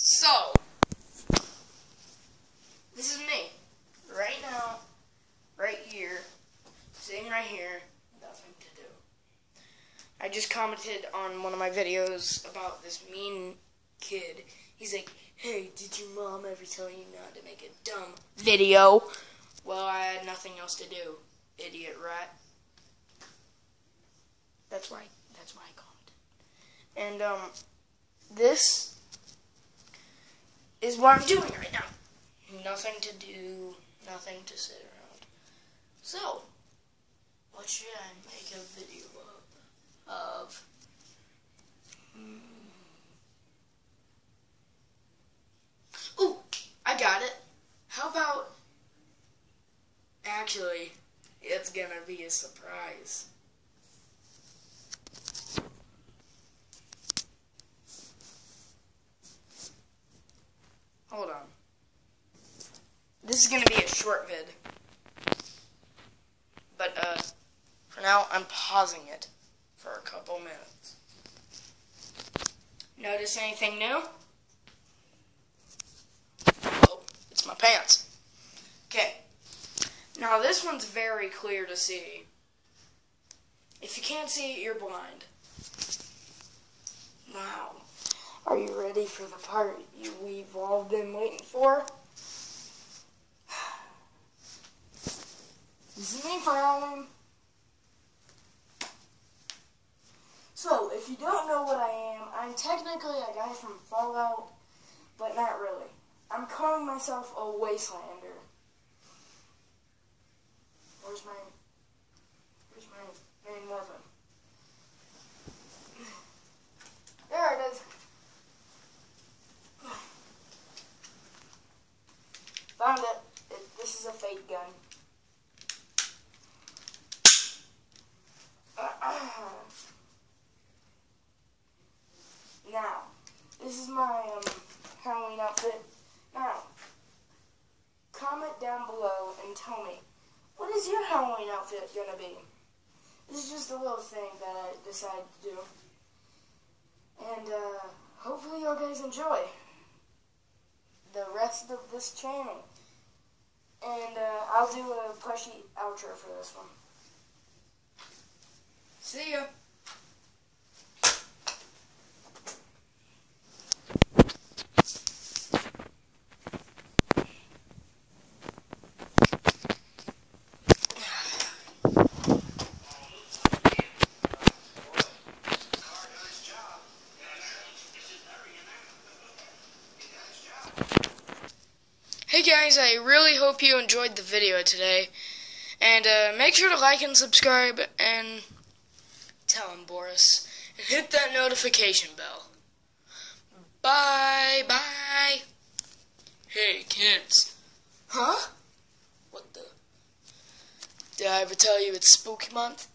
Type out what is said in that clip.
So, this is me, right now, right here, sitting right here, nothing to do. I just commented on one of my videos about this mean kid. He's like, hey, did your mom ever tell you not to make a dumb video? Well, I had nothing else to do, idiot rat. That's why, that's why I commented. And, um, this is what I'm doing right now. Nothing to do, nothing to sit around. So, what should I make a video of? Of. Hmm. Ooh, I got it. How about. Actually, it's gonna be a surprise. Hold on. This is going to be a short vid. But, uh, for now, I'm pausing it for a couple minutes. Notice anything new? Oh, it's my pants. Okay. Now, this one's very clear to see. If you can't see it, you're blind. Wow. Are you ready for the part you, we've all been waiting for? This is me for Halloween. So, if you don't know what I am, I'm technically a guy from Fallout, but not really. I'm calling myself a Wastelander. Where's my, where's my main weapon? There it is. Found it. it. This is a fake gun. now, this is my um, Halloween outfit. Now, comment down below and tell me, what is your Halloween outfit going to be? This is just a little thing that I decided to do. And uh, hopefully you guys enjoy the rest of this channel. And uh, I'll do a plushy outro for this one. See ya. Hey guys, I really hope you enjoyed the video today. And uh, make sure to like and subscribe and tell him, Boris. And hit that notification bell. Bye, bye. Hey, kids. Huh? What the? Did I ever tell you it's spooky month?